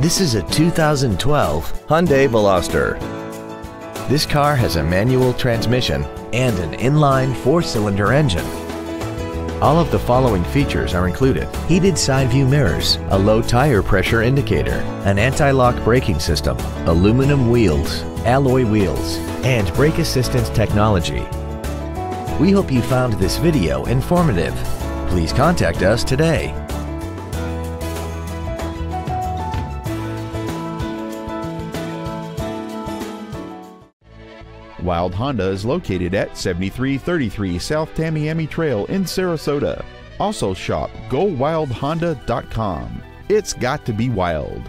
This is a 2012 Hyundai Veloster. This car has a manual transmission and an inline four-cylinder engine. All of the following features are included. Heated side view mirrors, a low tire pressure indicator, an anti-lock braking system, aluminum wheels, alloy wheels, and brake assistance technology. We hope you found this video informative. Please contact us today. Wilde Honda is located at 7333 South Tamiami Trail in Sarasota. Also shop GoWildeHonda.com. It's got to be wild.